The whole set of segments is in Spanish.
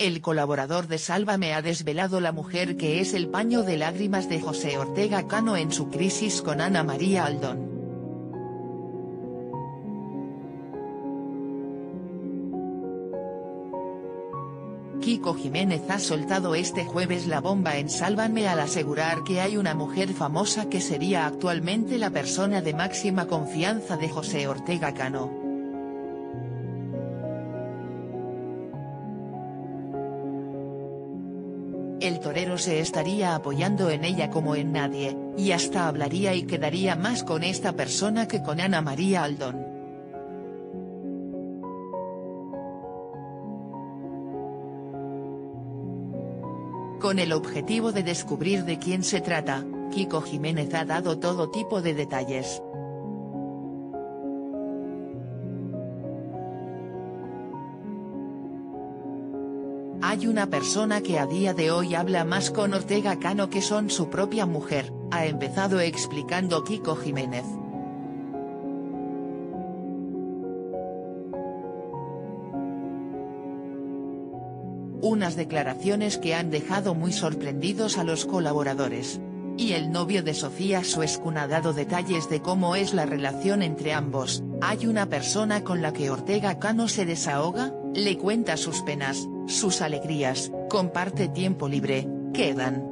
El colaborador de Sálvame ha desvelado la mujer que es el paño de lágrimas de José Ortega Cano en su crisis con Ana María Aldón. Kiko Jiménez ha soltado este jueves la bomba en Sálvame al asegurar que hay una mujer famosa que sería actualmente la persona de máxima confianza de José Ortega Cano. El torero se estaría apoyando en ella como en nadie, y hasta hablaría y quedaría más con esta persona que con Ana María Aldón. Con el objetivo de descubrir de quién se trata, Kiko Jiménez ha dado todo tipo de detalles. Hay una persona que a día de hoy habla más con Ortega Cano que son su propia mujer, ha empezado explicando Kiko Jiménez. Unas declaraciones que han dejado muy sorprendidos a los colaboradores. Y el novio de Sofía Suescun ha dado detalles de cómo es la relación entre ambos, hay una persona con la que Ortega Cano se desahoga, le cuenta sus penas, sus alegrías, comparte tiempo libre, quedan.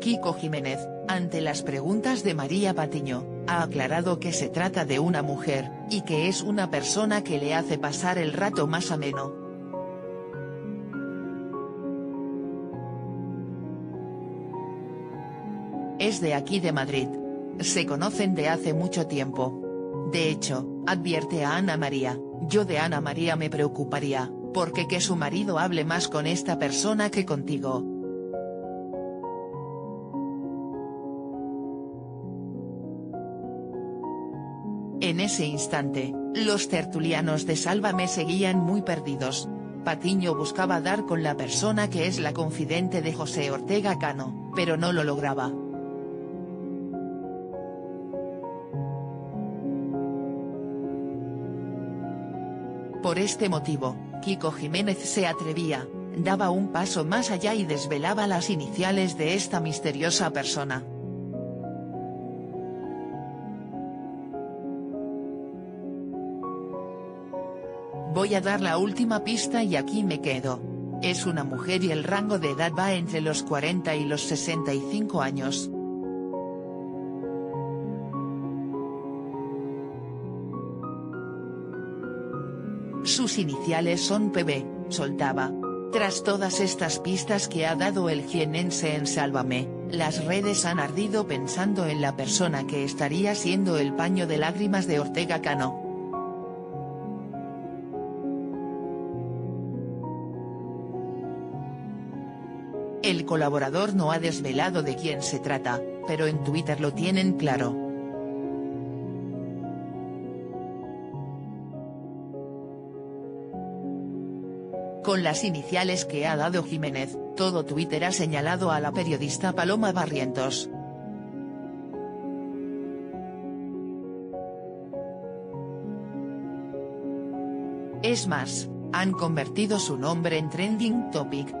Kiko Jiménez, ante las preguntas de María Patiño, ha aclarado que se trata de una mujer, y que es una persona que le hace pasar el rato más ameno. Es de aquí de Madrid. Se conocen de hace mucho tiempo. De hecho, advierte a Ana María, yo de Ana María me preocuparía, porque que su marido hable más con esta persona que contigo, En ese instante, los tertulianos de Sálvame seguían muy perdidos. Patiño buscaba dar con la persona que es la confidente de José Ortega Cano, pero no lo lograba. Por este motivo, Kiko Jiménez se atrevía, daba un paso más allá y desvelaba las iniciales de esta misteriosa persona. Voy a dar la última pista y aquí me quedo. Es una mujer y el rango de edad va entre los 40 y los 65 años. Sus iniciales son PB, soltaba. Tras todas estas pistas que ha dado el jienense en Sálvame, las redes han ardido pensando en la persona que estaría siendo el paño de lágrimas de Ortega Cano. El colaborador no ha desvelado de quién se trata, pero en Twitter lo tienen claro. Con las iniciales que ha dado Jiménez, todo Twitter ha señalado a la periodista Paloma Barrientos. Es más, han convertido su nombre en trending topic,